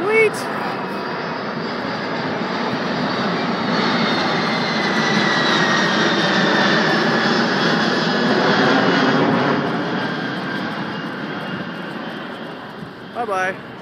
Sweet. Bye-bye.